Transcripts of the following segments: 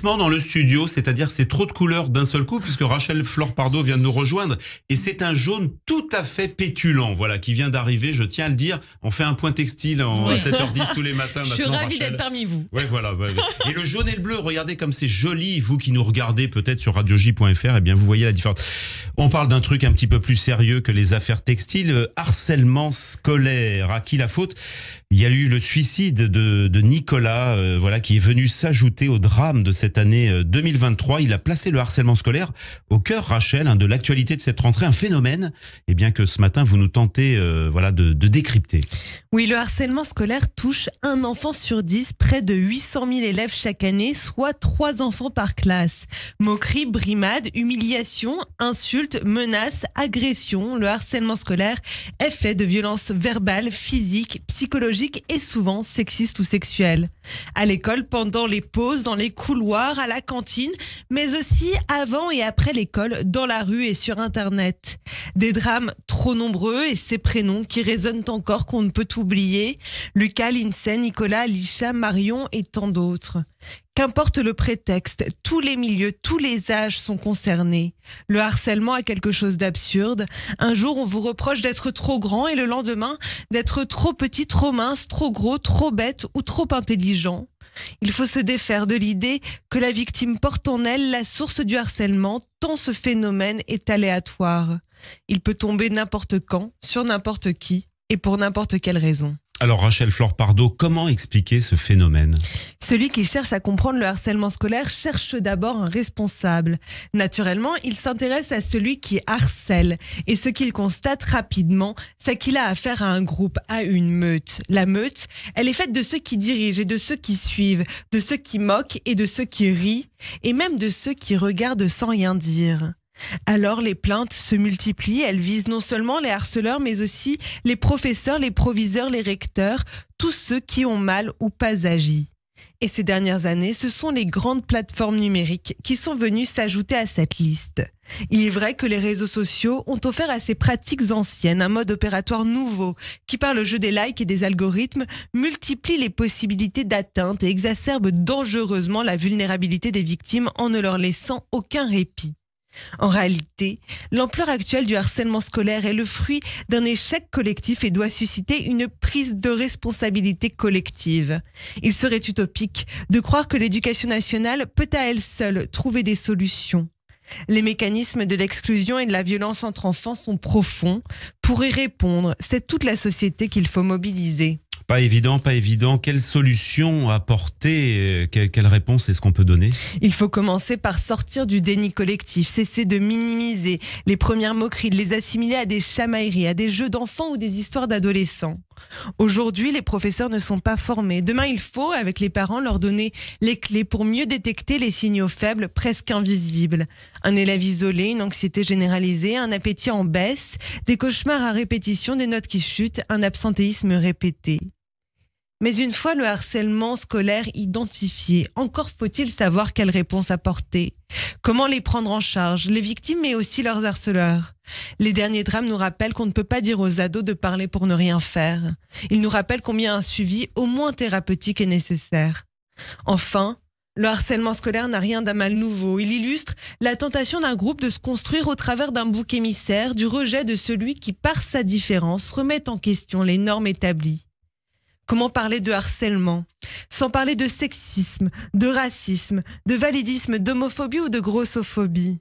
éblouissement dans le studio, c'est-à-dire c'est trop de couleurs d'un seul coup, puisque Rachel Flore Pardo vient de nous rejoindre, et c'est un jaune tout à fait pétulant, voilà, qui vient d'arriver, je tiens à le dire. On fait un point textile en 7h10 tous les matins. Je suis ravie d'être parmi vous. Ouais, voilà. Et le jaune et le bleu, regardez comme c'est joli. Vous qui nous regardez peut-être sur radioj.fr, eh bien vous voyez la différence. On parle d'un truc un petit peu plus sérieux que les affaires textiles, harcèlement scolaire. À qui la faute? Il y a eu le suicide de, Nicolas, euh, voilà, qui est venu s'ajouter au drame de cette année 2023. Euh, Il a placé le harcèlement scolaire au cœur, Rachel, hein, de l'actualité de cette rentrée, un phénomène, et eh bien que ce matin vous nous tentez, euh, voilà, de, de, décrypter. Oui, le harcèlement scolaire touche un enfant sur dix, près de 800 000 élèves chaque année, soit trois enfants par classe. Moquerie, brimade, humiliation, insultes, menaces, agressions. Le harcèlement scolaire est fait de violences verbales, physiques, psychologiques et souvent sexiste ou sexuelle. À l'école, pendant les pauses, dans les couloirs, à la cantine, mais aussi avant et après l'école, dans la rue et sur Internet. Des drames trop nombreux et ces prénoms qui résonnent encore qu'on ne peut oublier. Lucas, Lindsay, Nicolas, Lisha, Marion et tant d'autres. Qu'importe le prétexte, tous les milieux, tous les âges sont concernés. Le harcèlement a quelque chose d'absurde. Un jour, on vous reproche d'être trop grand et le lendemain, d'être trop petit, trop mince, trop gros, trop bête ou trop intelligent. Il faut se défaire de l'idée que la victime porte en elle la source du harcèlement, tant ce phénomène est aléatoire. Il peut tomber n'importe quand, sur n'importe qui et pour n'importe quelle raison. Alors Rachel Flore Pardo, comment expliquer ce phénomène? Celui qui cherche à comprendre le harcèlement scolaire cherche d'abord un responsable. Naturellement, il s'intéresse à celui qui harcèle. Et ce qu'il constate rapidement, c'est qu'il a affaire à un groupe, à une meute. La meute, elle est faite de ceux qui dirigent et de ceux qui suivent, de ceux qui moquent et de ceux qui rient, et même de ceux qui regardent sans rien dire. Alors les plaintes se multiplient, elles visent non seulement les harceleurs, mais aussi les professeurs, les proviseurs, les recteurs, tous ceux qui ont mal ou pas agi. Et ces dernières années, ce sont les grandes plateformes numériques qui sont venues s'ajouter à cette liste. Il est vrai que les réseaux sociaux ont offert à ces pratiques anciennes un mode opératoire nouveau qui, par le jeu des likes et des algorithmes, multiplie les possibilités d'atteinte et exacerbe dangereusement la vulnérabilité des victimes en ne leur laissant aucun répit. En réalité, l'ampleur actuelle du harcèlement scolaire est le fruit d'un échec collectif et doit susciter une prise de responsabilité collective. Il serait utopique de croire que l'éducation nationale peut à elle seule trouver des solutions. Les mécanismes de l'exclusion et de la violence entre enfants sont profonds. Pour y répondre, c'est toute la société qu'il faut mobiliser. Pas évident, pas évident. Quelle solution apporter quelle, quelle réponse est-ce qu'on peut donner? Il faut commencer par sortir du déni collectif, cesser de minimiser les premières moqueries, de les assimiler à des chamailleries, à des jeux d'enfants ou des histoires d'adolescents. Aujourd'hui, les professeurs ne sont pas formés. Demain, il faut, avec les parents, leur donner les clés pour mieux détecter les signaux faibles, presque invisibles. Un élève isolé, une anxiété généralisée, un appétit en baisse, des cauchemars à répétition, des notes qui chutent, un absentéisme répété. Mais une fois le harcèlement scolaire identifié, encore faut-il savoir quelle réponse apporter. Comment les prendre en charge, les victimes mais aussi leurs harceleurs. Les derniers drames nous rappellent qu'on ne peut pas dire aux ados de parler pour ne rien faire. Ils nous rappellent combien un suivi au moins thérapeutique est nécessaire. Enfin, le harcèlement scolaire n'a rien d'un mal nouveau. Il illustre la tentation d'un groupe de se construire au travers d'un bouc émissaire, du rejet de celui qui, par sa différence, remet en question les normes établies. Comment parler de harcèlement? Sans parler de sexisme, de racisme, de validisme, d'homophobie ou de grossophobie?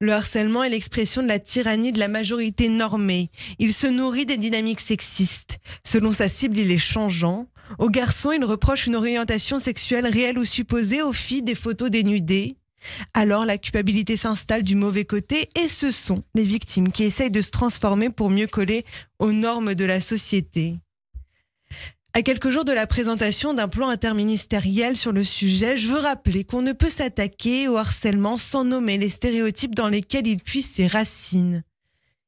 Le harcèlement est l'expression de la tyrannie de la majorité normée. Il se nourrit des dynamiques sexistes. Selon sa cible, il est changeant. Aux garçons, il reproche une orientation sexuelle réelle ou supposée, aux filles des photos dénudées. Alors la culpabilité s'installe du mauvais côté et ce sont les victimes qui essayent de se transformer pour mieux coller aux normes de la société. À quelques jours de la présentation d'un plan interministériel sur le sujet, je veux rappeler qu'on ne peut s'attaquer au harcèlement sans nommer les stéréotypes dans lesquels il puise ses racines.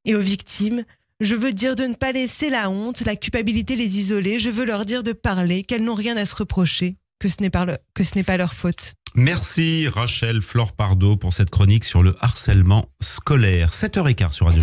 Et aux victimes, je veux dire de ne pas laisser la honte, la culpabilité les isoler, je veux leur dire de parler, qu'elles n'ont rien à se reprocher, que ce n'est pas, pas, leur faute. Merci Rachel Flore Pardo pour cette chronique sur le harcèlement scolaire. 7h15 sur Radio